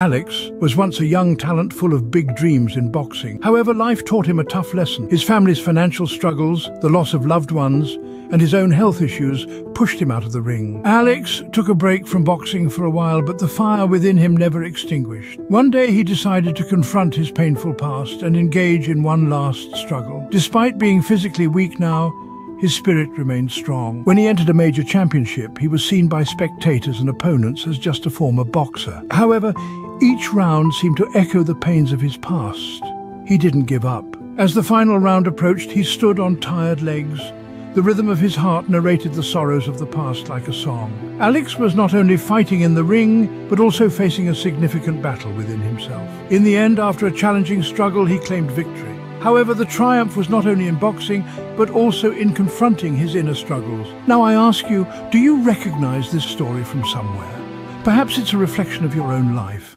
Alex was once a young talent full of big dreams in boxing. However, life taught him a tough lesson. His family's financial struggles, the loss of loved ones, and his own health issues pushed him out of the ring. Alex took a break from boxing for a while, but the fire within him never extinguished. One day he decided to confront his painful past and engage in one last struggle. Despite being physically weak now, his spirit remained strong. When he entered a major championship, he was seen by spectators and opponents as just a former boxer. However, each round seemed to echo the pains of his past. He didn't give up. As the final round approached, he stood on tired legs. The rhythm of his heart narrated the sorrows of the past like a song. Alex was not only fighting in the ring, but also facing a significant battle within himself. In the end, after a challenging struggle, he claimed victory. However, the triumph was not only in boxing, but also in confronting his inner struggles. Now I ask you, do you recognize this story from somewhere? Perhaps it's a reflection of your own life.